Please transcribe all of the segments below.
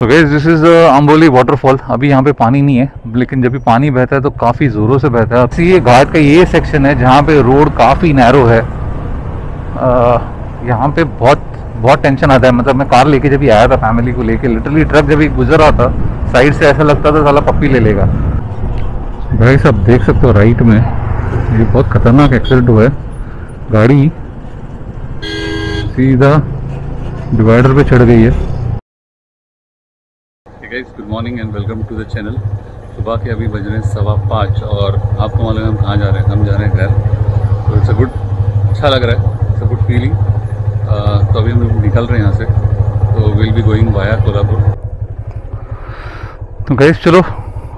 तो guys this is Amboli waterfall अभी यहाँ पे पानी नहीं है, लेकिन जब भी पानी बहता है तो काफ़ी ज़ोरों से बहता है। ये घाट का ये सेक्शन है जहाँ पे रोड काफ़ी नैरो है। यहाँ पे बहुत बहुत टेंशन आता है। मतलब मैं कार लेके जब भी आया था फैमिली को लेके लिटरली ट्रक जब भी गुजर रहा था साइड से ऐसा लगता था, साला पप्पी ले लेगा। भाई साहब देख सकते हो राइट में, ये बहुत खतरनाक एक्सीडेंट हुआ है। गाड़ी सीधा डिवाइडर पे चढ़ गई है। Guys good morning and welcome to the channel सुबह के अभी बज रहे हैं सवा पाँच और आपको मालूम है हम कहाँ जा रहे हैं हम जा रहे हैं घर तो इट्स अ गुड अच्छा लग रहा है इट्स अ गुड फीलिंग तो अभी हम लोग निकल रहे हैं यहाँ से। तो will be going via Kolhapur तो गैस चलो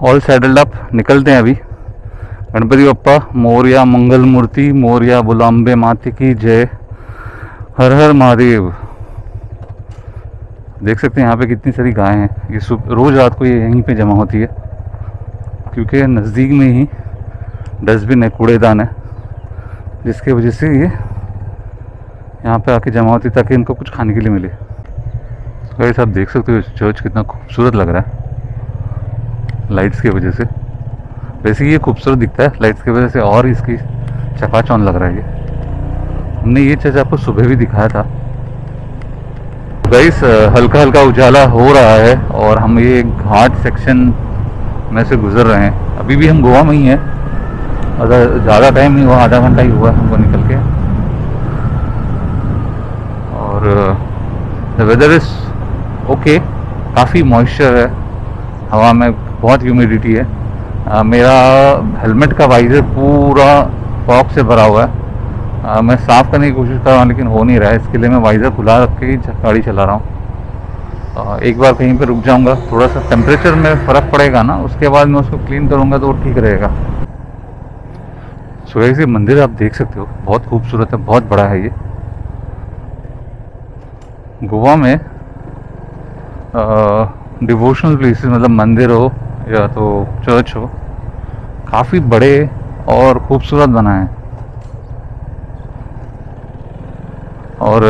ऑल सेटल्ड अप निकलते हैं अभी। गणपति बप्पा, मौर्या मंगल मूर्ति मौर्या बुलाम्बे माते की जय। हर हर महादेव। देख सकते हैं यहाँ पे कितनी सारी गायें हैं। ये सुबह रोज़ रात को ये यहीं पे जमा होती है। क्योंकि नज़दीक में ही डस्टबिन है, कूड़ेदान है। जिसके वजह से ये यहाँ पे आके जमा होती है, ताकि इनको कुछ खाने के लिए मिले। वैसे आप देख सकते हो चर्च कितना खूबसूरत लग रहा है। लाइट्स की वजह से। वैसे ये खूबसूरत दिखता है। लाइट्स की वजह से और इसकी चकाचौंध लग रहा है ये। हमने ये चर्च आपको सुबह भी दिखाया था। गाइस हल्का हल्का उजाला हो रहा है और हम ये घाट सेक्शन में से गुजर रहे हैं। अभी भी हम गोवा में ही हैं। अगर ज़्यादा टाइम नहीं हुआ आधा घंटा ही हुआ हमको निकल के। और द वेदर इज़ ओके काफ़ी मॉइस्चर है। हवा में बहुत ह्यूमिडिटी है। अ, मेरा हेलमेट का वाइजर पूरा फॉग से भरा हुआ है। आ, मैं साफ़ करने की कोशिश कर रहा हूँ लेकिन हो नहीं रहा है। इसके लिए मैं वाइज़र खुला रख के ही गाड़ी चला रहा हूँ। एक बार कहीं पे रुक जाऊँगा। थोड़ा सा टेम्परेचर में फ़र्क पड़ेगा ना उसके बाद मैं उसको क्लीन करूँगा तो ठीक रहेगा। सुबह से मंदिर आप देख सकते हो। बहुत खूबसूरत है बहुत बड़ा है ये। गोवा में डिवोशनल प्लेसेस मतलब मंदिर हो या तो चर्च हो काफ़ी बड़े और खूबसूरत बना है। और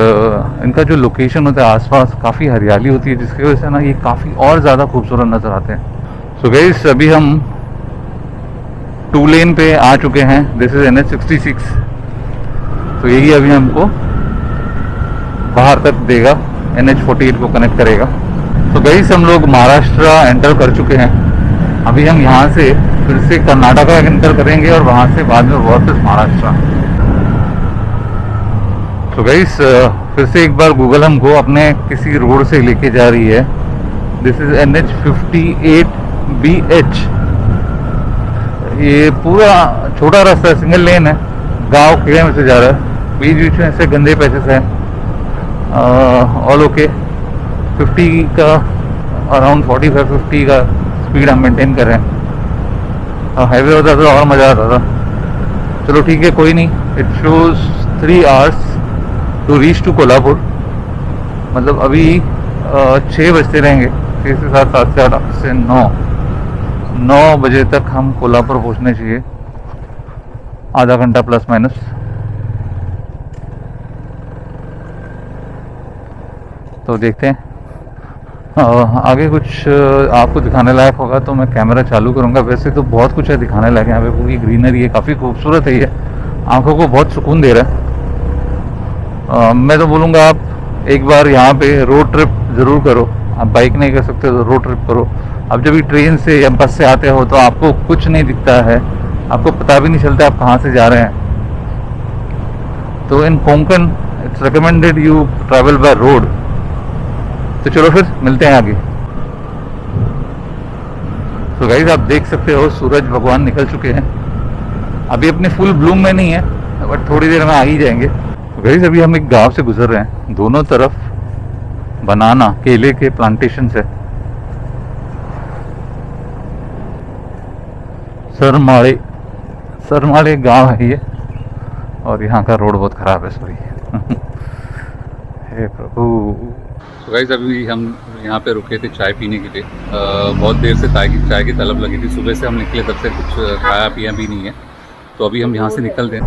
इनका जो लोकेशन होता है आसपास काफ़ी हरियाली होती है, जिसकी वजह से ना ये काफ़ी और ज़्यादा खूबसूरत नज़र आते हैं। सो गैस अभी हम टू लेन पे आ चुके हैं। This is N H sixty six तो यही अभी हमको बाहर तक देगा। एन एच फोर्टी एट को कनेक्ट करेगा। तो गई हम लोग महाराष्ट्र एंटर कर चुके हैं। अभी हम यहाँ से फिर से कर्नाटका एंटर करेंगे और वहाँ से बाद में वापस महाराष्ट्र। तो गाइस फिर से एक बार गूगल हमको अपने किसी रोड से लेके जा रही है। This is N H fifty eight B H ये पूरा छोटा रास्ता है सिंगल लेन है। गाँव किले में से जा रहा है। बीच बीच में ऐसे गंदे पैसे हैं। ऑल ओके 50 का अराउंड 45 50 का स्पीड हम मेंटेन कर रहे हैं। हाईवे होता तो और मज़ा आता था। चलो ठीक है, कोई नहीं। It shows three hours to reach to Kolhapur. मतलब अभी छः बजते रहेंगे छः से सात सात से आठ से नौ। नौ बजे तक हम कोल्हापुर पहुँचने चाहिए। आधा घंटा प्लस माइनस तो देखते हैं। आगे कुछ आपको दिखाने लायक होगा तो मैं कैमरा चालू करूँगा। वैसे तो बहुत कुछ है दिखाने लायक, यहाँ पे पूरी ग्रीनरी है, काफ़ी खूबसूरत है ये। आँखों को बहुत सुकून दे रहा है। मैं तो बोलूँगा आप एक बार यहाँ पे रोड ट्रिप ज़रूर करो। आप बाइक नहीं कर सकते तो रोड ट्रिप करो। अब जब भी ट्रेन से या बस से आते हो तो आपको कुछ नहीं दिखता है। आपको पता भी नहीं चलता आप कहाँ से जा रहे हैं। तो in Konkan it's recommended you travel by road तो चलो फिर मिलते हैं आगे। तो गाइज़ आप देख सकते हो, सूरज भगवान निकल चुके हैं। अभी अपने फुल ब्लूम में नहीं है बट थोड़ी देर में आ ही जाएँगे। गाइज़ अभी हम एक गाँव से गुजर रहे हैं। दोनों तरफ़ बनाना, केले के प्लांटेशन है सरमाड़े सरमाड़े गाँव है ये। और यहाँ का रोड बहुत ख़राब है सॉरी हे प्रभु। तो गाइज़ अभी हम यहाँ पे रुके थे चाय पीने के लिए। बहुत देर से चाय की चाय की तलब लगी थी। सुबह से हम निकले, तब से कुछ खाया पिया भी नहीं है। तो अभी हम यहाँ से निकल दें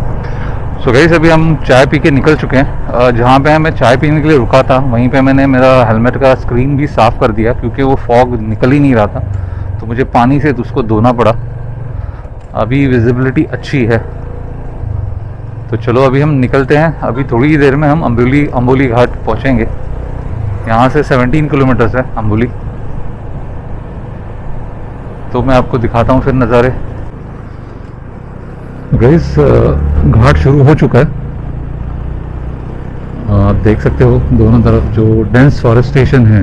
सो गई अभी हम चाय पी के निकल चुके हैं। जहाँ पे मैं चाय पीने के लिए रुका था, वहीं पे मैंने मेरा हेलमेट का स्क्रीन भी साफ़ कर दिया, क्योंकि वो फॉग निकल ही नहीं रहा था। तो मुझे पानी से उसको धोना पड़ा। अभी विजिबिलिटी अच्छी है। तो चलो, अभी हम निकलते हैं। अभी थोड़ी ही देर में हम अम्बोली अम्बोली घाट पहुँचेंगे। यहाँ से 17 किलोमीटर्स है अम्बोली। तो मैं आपको दिखाता हूँ फिर नज़ारे। गैस घाट शुरू हो चुका है। आप देख सकते हो दोनों तरफ़ जो डेंस फॉरेस्टेशन है।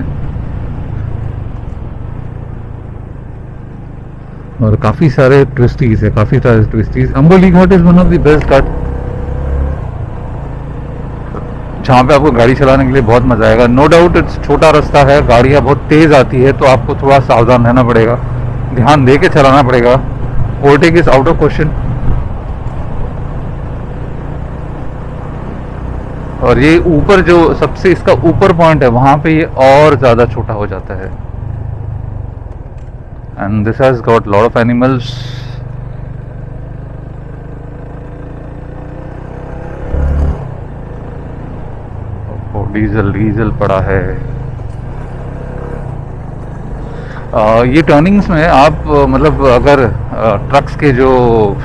और काफ़ी सारे ट्विस्टीज है, काफ़ी सारे twisties Amboli ghat is one of the best ghat. जहाँ पे आपको गाड़ी चलाने के लिए बहुत मज़ा आएगा। नो डाउट इट्स छोटा रास्ता है, गाड़ियाँ बहुत तेज़ आती है तो आपको थोड़ा सावधान रहना पड़ेगा। ध्यान दे के चलाना पड़ेगा। Overtake is out of question और ये ऊपर जो सबसे इसका ऊपर पॉइंट है वहाँ पे ये और ज़्यादा छोटा हो जाता है। And this has got lot of animals diesel diesel पड़ा है। आ, ये टर्निंग्स में आप मतलब अगर ट्रक्स के जो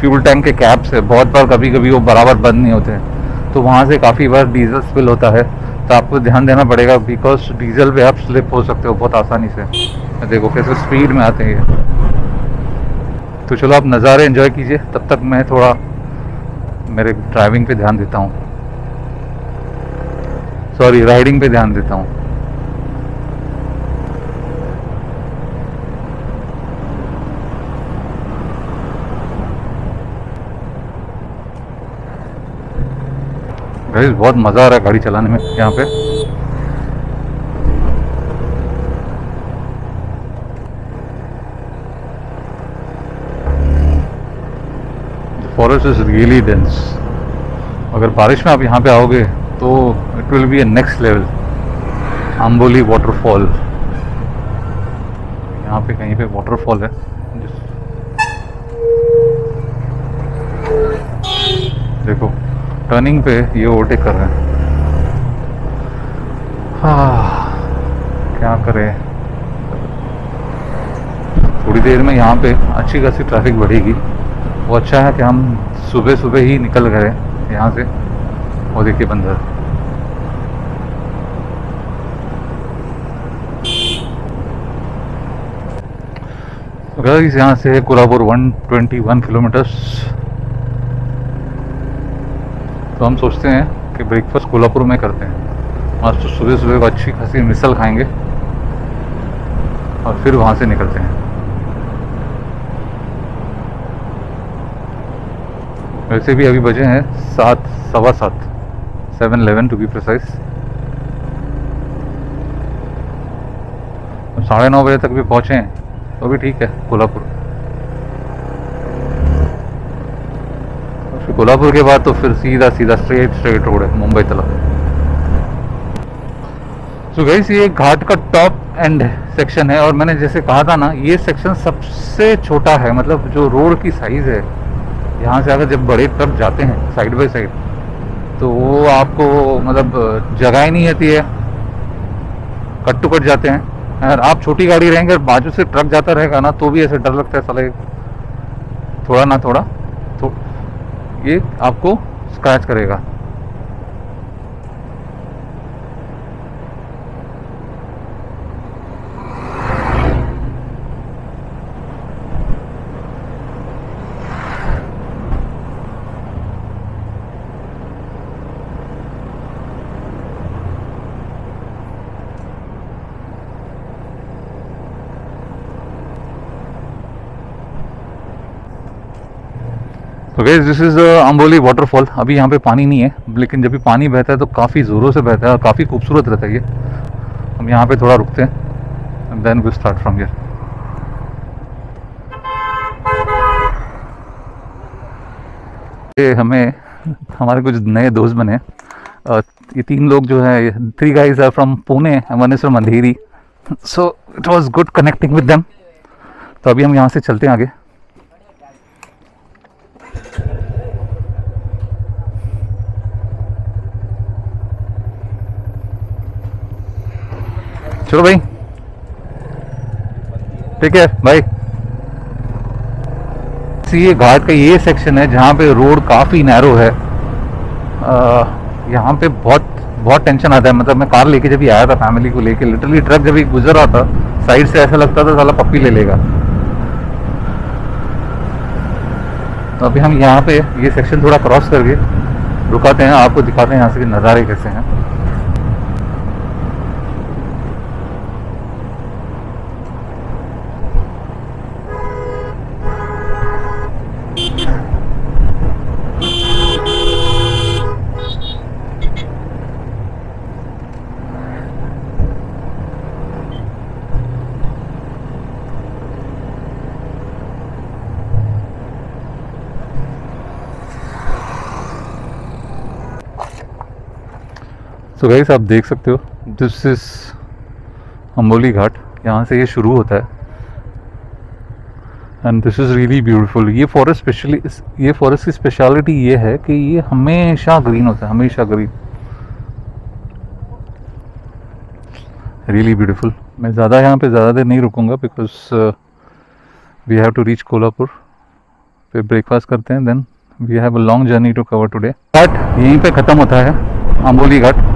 फ्यूल टैंक के कैप्स है बहुत बार कभी कभी वो बराबर बंद नहीं होते। हैं तो वहाँ से काफ़ी बार डीजल स्पिल होता है। तो आपको ध्यान देना पड़ेगा बिकॉज़ डीजल पे आप स्लिप हो सकते हो बहुत आसानी से। देखो कैसे स्पीड में आते हैं तो चलो आप नज़ारे इन्जॉय कीजिए। तब तक मैं थोड़ा मेरे ड्राइविंग पे ध्यान देता हूँ। सॉरी राइडिंग पे ध्यान देता हूँ। गाइस बहुत मज़ा आ रहा है गाड़ी चलाने में यहाँ पे। फॉरेस्ट इज़ रियली डेंस अगर बारिश में आप यहाँ पे आओगे तो it will be a next level Amboli waterfall यहाँ पे कहीं पे वाटरफॉल है जिस- देखो टर्निंग पे ये ओवरटेक कर रहे हैं। हाँ। क्या करें? थोड़ी देर में यहाँ पे अच्छी खासी ट्रैफ़िक बढ़ेगी। वो अच्छा है कि हम सुबह सुबह ही निकल गए यहाँ से। वो देखिए बंदर। गाइस यहाँ से कोल्हापुर 121 किलोमीटर्स तो हम सोचते हैं कि ब्रेकफास्ट कोल्हापुर में करते हैं। आज तो सुबह सुबह अच्छी खासी मिसल खाएँगे और फिर वहाँ से निकलते हैं। वैसे भी अभी बजे हैं सात, सवा सात seven eleven to be precise साढ़े नौ बजे तक भी पहुँचे हैं तो भी ठीक है, कोल्हापुर फिर कोल्हापुर के बाद तो फिर सीधा सीधा स्ट्रेट स्ट्रेट रोड है, मुंबई तला सो गैस ये घाट का टॉप एंड सेक्शन है, और मैंने जैसे कहा था ना, ये सेक्शन सबसे छोटा है मतलब जो रोड की साइज़ है, यहाँ से अगर जब बड़े ट्रक जाते हैं साइड बाई साइड तो वो आपको मतलब जगह ही नहीं रहती है। कट टू कट जाते हैं। अगर आप छोटी गाड़ी रहेंगे और बाजू से ट्रक जाता रहेगा ना तो भी ऐसे डर लगता है, साले। थोड़ा ना थोड़ा। ये आपको स्क्रैच करेगा। Guys this is Amboli waterfall अभी यहाँ पे पानी नहीं है, लेकिन जब भी पानी बहता है तो काफ़ी ज़ोरों से बहता है और काफ़ी खूबसूरत रहता है ये। हम यहाँ पे थोड़ा रुकते हैं then we start from here ये हमें, हमारे कुछ नए दोस्त बने ये तीन लोग जो है three guys are from Pune from Andheri so it was good connecting with them तो अभी हम यहाँ से चलते हैं आगे। चलो भाई। ठीक है, भाई। ये घाट का ये सेक्शन है जहाँ पे रोड काफ़ी नैरो है। यहाँ पे बहुत बहुत टेंशन आता है। मतलब मैं कार लेके जब भी आया था फैमिली को लेके लिटरली ट्रक जब भी गुजर रहा था साइड से ऐसा लगता था साला पप्पी ले लेगा। तो अभी हम यहाँ पे ये सेक्शन थोड़ा क्रॉस करके रुकाते हैं, आपको दिखाते हैं यहाँ से नज़ारे कैसे हैं। सो गाइस आप देख सकते हो दिस इज़ अम्बोली घाट यहाँ से ये शुरू होता है। And this is really beautiful ये फॉरेस्ट स्पेशली ये फॉरेस्ट की स्पेशलिटी ये है कि ये हमेशा ग्रीन होता है, हमेशा ग्रीन रियली ब्यूटीफुल मैं ज़्यादा यहाँ पे ज़्यादा देर नहीं रुकूँगा because we have to reach Kolhapur फिर ब्रेकफास्ट करते हैं then we have a long journey to cover today ghat यहीं पे ख़त्म होता है अम्बोली घाट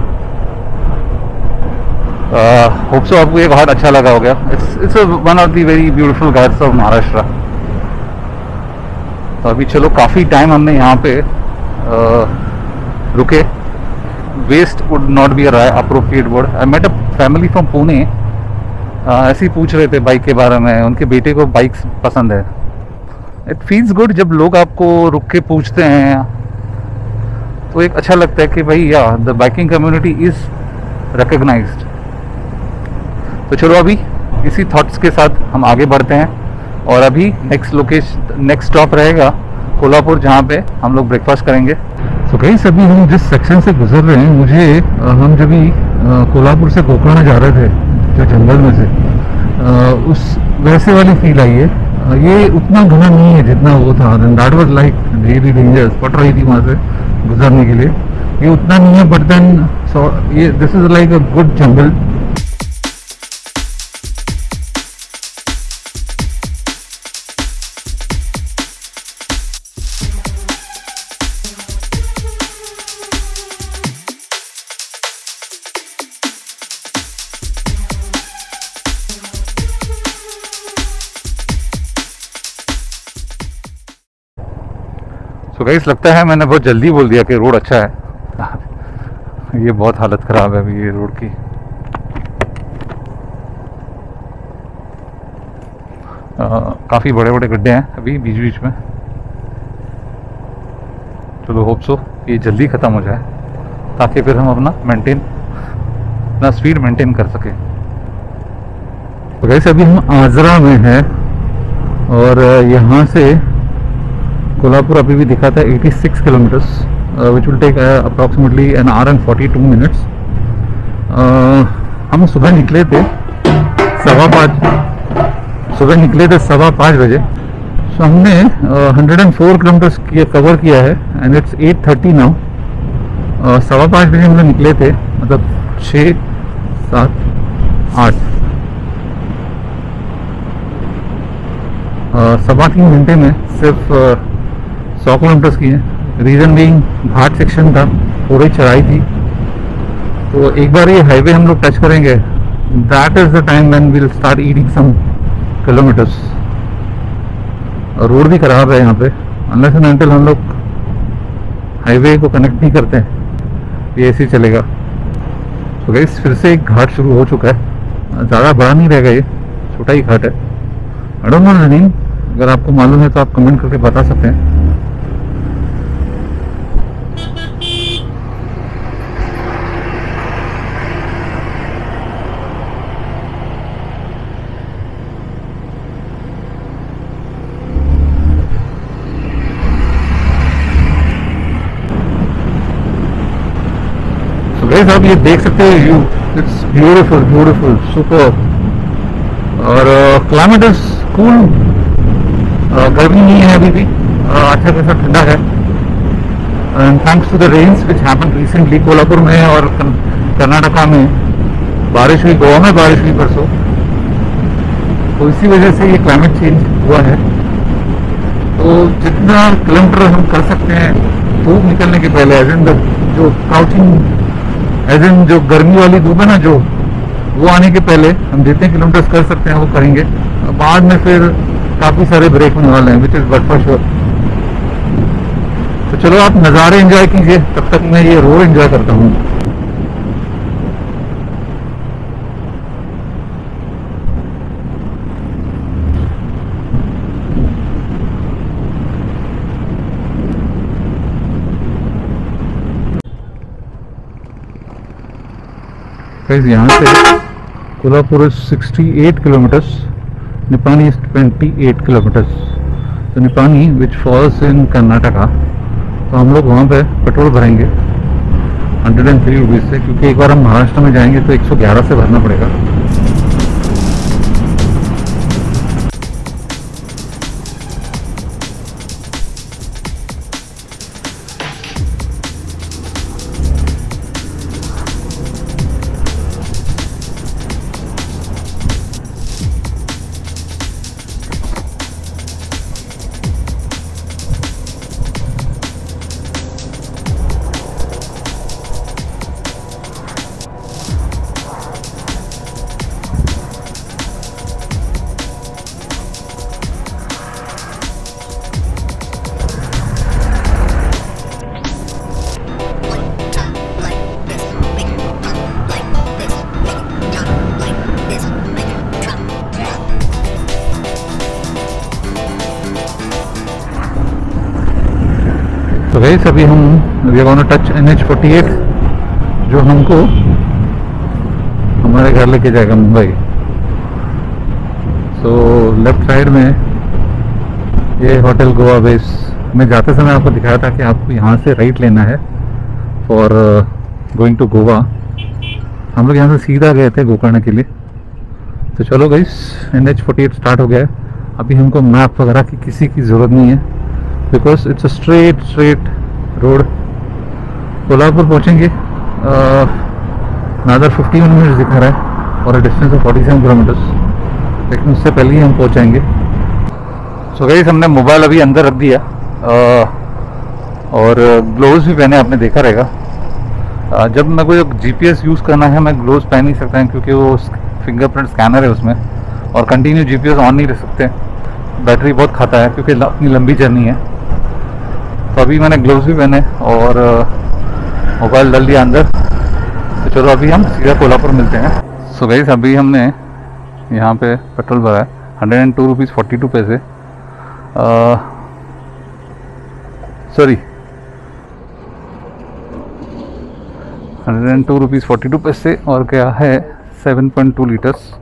होप सो आपको ये घाट अच्छा लगा हो गया it's it's one of the very beautiful ghats of Maharashtra तो अभी चलो काफ़ी टाइम हमने यहाँ पे अ, रुके। Best would not be appropriate word I met a family from Pune ऐसे ही पूछ रहे थे बाइक के बारे में। उनके बेटे को बाइक्स पसंद है। इट फील्स गुड जब लोग आपको रुक के पूछते हैं। तो एक अच्छा लगता है कि भाई या the biking community is recognised तो चलो अभी इसी थॉट्स के साथ हम आगे बढ़ते हैं। और अभी नेक्स्ट लोकेशन नेक्स्ट स्टॉप रहेगा कोल्हापुर जहाँ पे हम लोग ब्रेकफास्ट करेंगे। तो कहीं सभी हम जिस सेक्शन से गुजर रहे हैं मुझे हम जब भी कोल्हापुर से गोकर्ण जा रहे थे जो जंगल में से अ, उस वैसे वाली फील आई है। ये उतना घना नहीं है जितना वो था। That was like really dangerous पट रही थी वहाँ से गुजरने के लिए। ये उतना नहीं है बट देन ये this is like a good jungle guys लगता है मैंने बहुत जल्दी बोल दिया कि रोड अच्छा है। ये बहुत हालत ख़राब है अभी ये रोड की। काफ़ी बड़े बड़े गड्ढे हैं अभी बीच बीच में। चलो होप सो ये जल्दी ख़त्म हो जाए, ताकि फिर हम अपना मेंटेन अपना स्पीड मेंटेन कर सकें। तो वैसे अभी हम आजरा में हैं और यहाँ से कोल्हापुर अभी भी दिखाता है 86 kilometres which will take approximately an hour and 42 minutes हम सुबह निकले थे सवा पाँच, सुबह निकले थे सवा पाँच बजे। सो हमने hundred and four kilometres cover किया है and it's eight thirty now सवा पाँच बजे हम लोग निकले थे मतलब छः, सात, आठ। सवा तीन घंटे में सिर्फ़ सौ किलोमीटर्स की है। रीज़न बीइंग घाट सेक्शन था थोड़ी चढ़ाई थी। तो एक बार ये हाईवे हम लोग टच करेंगे। That is the time when will start eating some kilometres road भी खराब है यहाँ पे। अनलेस एंड अनटिल हम लोग हाईवे को कनेक्ट नहीं करते ये ऐसे ही चलेगा। तो गाइस फिर से एक घाट शुरू हो चुका है। ज़्यादा बड़ा नहीं रहेगा ये। छोटा ही घाट है। I don't know the name अगर आपको मालूम है तो आप कमेंट करके बता सकते हैं। Guys, आप ये देख सकते हो view it's beautiful beautiful super और क्लाइमेट इज़ कूल गर्मी नहीं है अभी भी. Uh, अच्छा खासा ठंडा है. And thanks to the rains which happen recently Kolhapur में और कर्नाटका में बारिश हुई गोवा में बारिश हुई परसों. तो इसी वजह से ये क्लाइमेट चेंज हुआ है. तो जितना किलोमीटर हम कर सकते हैं धूप निकलने के पहले एज जो काउचिंग एज इन जो गर्मी वाली धूप है ना, जो वो आने के पहले हम जितने किलोमीटर्स कर सकते हैं, वो करेंगे। बाद में फिर काफ़ी सारे ब्रेक होने वाले हैं which is but for sure तो चलो आप नज़ारे एंजॉय कीजिए, तब तक मैं ये रोड एंजॉय करता हूँ। यहाँ से Kolhapur is 68 kilometres Nipani is 28 kilometres तो Nipani which falls in Karnataka तो हम लोग वहाँ पे पेट्रोल भरेंगे हंड्रेड एंड थ्री रुपीज़ से, क्योंकि एक बार हम महाराष्ट्र में जाएँगे तो 111 से भरना पड़ेगा। गई अभी हम we touch N H forty eight जो हमको हमारे घर लेके जाएगा मुंबई। सो लेफ़्ट साइड में ये होटल गोवा बेस मैं जाते समय आपको दिखाया था कि आपको यहाँ से राइट लेना है फॉर गोइंग टू गोवा हम लोग यहाँ से सीधा गए थे गोकर्ण के लिए। तो चलो गई N H forty eight start हो गया है। अभी हमको मैप वगैरह की किसी की ज़रूरत नहीं है। Because it's a straight straight road Kolhapur पहुँचेंगे नादर फिफ्टी मिनट्स दिखा रहा है और distance of forty seven kilometres लेकिन उससे पहले ही हम पहुँच जाएँगे सो गई हमने मोबाइल अभी अंदर रख दिया। uh, और ग्लोव्स भी पहने आपने देखा रहेगा। जब मैं कोई जीपीएस यूज़ करना है मैं ग्लोव्स पहन नहीं सकता है क्योंकि वो फिंगरप्रिंट स्कैनर है उसमें और कंटिन्यू जीपीएस ऑन नहीं रह सकते। बैटरी बहुत खाता है क्योंकि अपनी लंबी जर्नी है। तो अभी मैंने ग्लव्स भी पहने और मोबाइल डाल दिया अंदर। तो चलो अभी हम सीधा कोल्हापुर मिलते हैं। सो so गई अभी हमने यहाँ पे पेट्रोल भरा है। Hundred and two rupees forty two पैसे। Sorry hundred and two rupees forty two पैसे और क्या है सेवन पॉइंट टू लीटर्स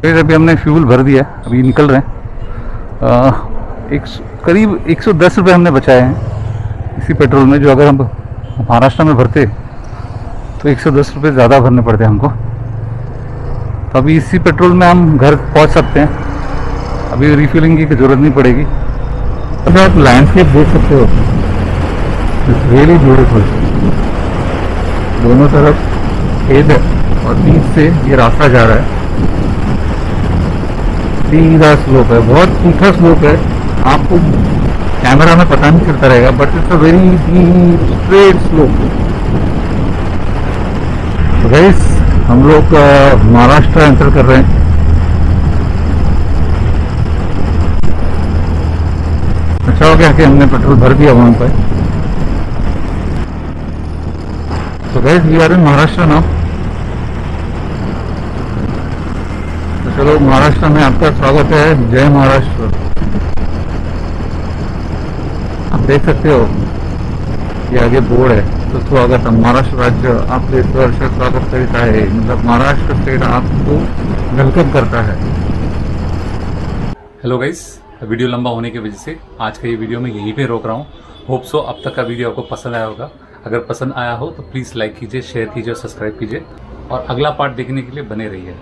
फिर अभी हमने फ्यूल भर दिया अभी निकल रहे हैं। आ, एक करीब एक सौ दस रुपये हमने बचाए हैं। इसी पेट्रोल में जो अगर हम महाराष्ट्र में भरते तो एक सौ ज़्यादा भरने पड़ते हमको। तो अभी इसी पेट्रोल में हम घर पहुँच सकते हैं। अभी रिफिलिंग की ज़रूरत नहीं पड़ेगी। अभी आप लैंडस्केप देख सकते हो। रियली ब्यूटीफुल दोनों तरफ़ खेत है और बीच से ये रास्ता जा रहा है। सीधा स्लोप है। बहुत सूखा स्लोप है। आपको कैमरा में पता नहीं चलता रहेगा but it's a very deep straight slope guys हम लोग महाराष्ट्र एंटर कर रहे हैं। अच्छा हो गया कि हमने पेट्रोल भर दिया वहाँ पर। तो guys we are in Maharashtra now तो चलो, महाराष्ट्र में आपका स्वागत है। जय महाराष्ट्र। देख सकते हो, ये आगे बोर्ड है। तो स्वागत है। महाराष्ट्र राज्य आपके वर्ष स्वागत करता है। मतलब महाराष्ट्र स्टेट आपको वेलकम करता है। हेलो गाइस वीडियो लंबा होने की वजह से आज का ये वीडियो मैं यहीं पे रोक रहा हूँ। होप सो अब तक का वीडियो आपको पसंद आया होगा। अगर पसंद आया हो तो प्लीज़ लाइक कीजिए शेयर कीजिए और सब्सक्राइब कीजिए। और अगला पार्ट देखने के लिए बने रहिए।